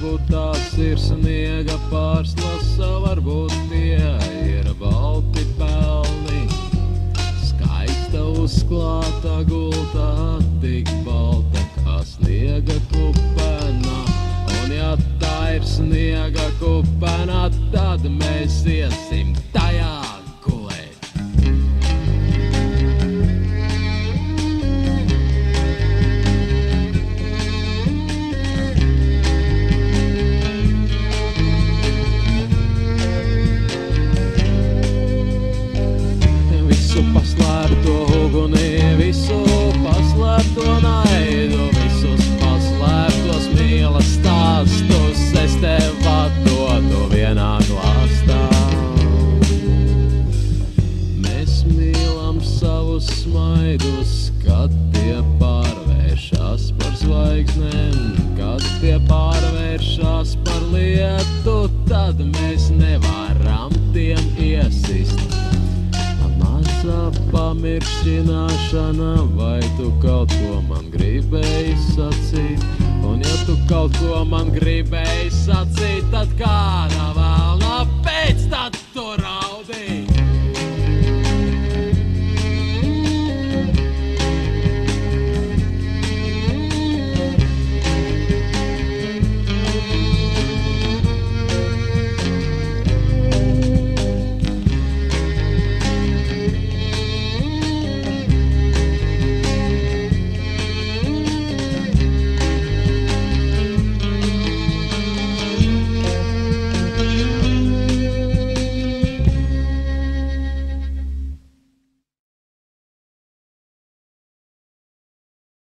varbūt tās ir sniega pārslasa, varbūt tie ir balti pelni. Skaista uzklāta gultā, tik balta kā sniega kupena. Un ja tā ir sniega kupena, tad mēs ies mīlam savus smaidus, kad tie pārvēršas par zvaigznēm, kad tie pārvēršas par lietu, tad mēs nevaram tiem iesist. Mazā pamiršķināšana, vai tu kaut ko man gribēji sacīt? Un ja tu kaut ko man gribēji sacīt, tad pēc tā